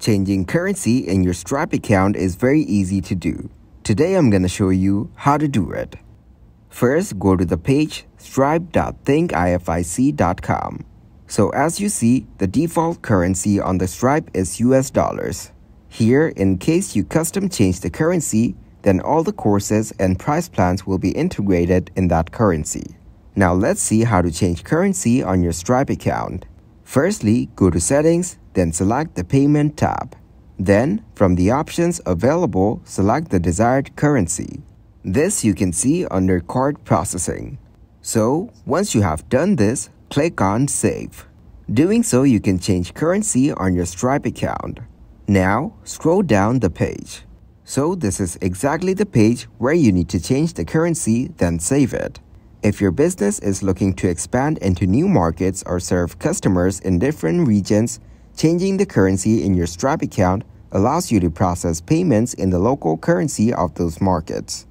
Changing currency in your Stripe account is very easy to do. Today I'm going to show you how to do it. First, go to the page stripe.thinkific.com. So as you see, the default currency on the Stripe is US dollars. Here, in case you custom change the currency, then all the courses and price plans will be integrated in that currency. Now let's see how to change currency on your Stripe account. Firstly, go to Settings, then select the Payment tab. Then, from the options available, select the desired currency. This you can see under Card Processing. So, once you have done this, click on Save. Doing so, you can change currency on your Stripe account. Now, scroll down the page. So, this is exactly the page where you need to change the currency, then save it. If your business is looking to expand into new markets or serve customers in different regions, changing the currency in your Stripe account allows you to process payments in the local currency of those markets.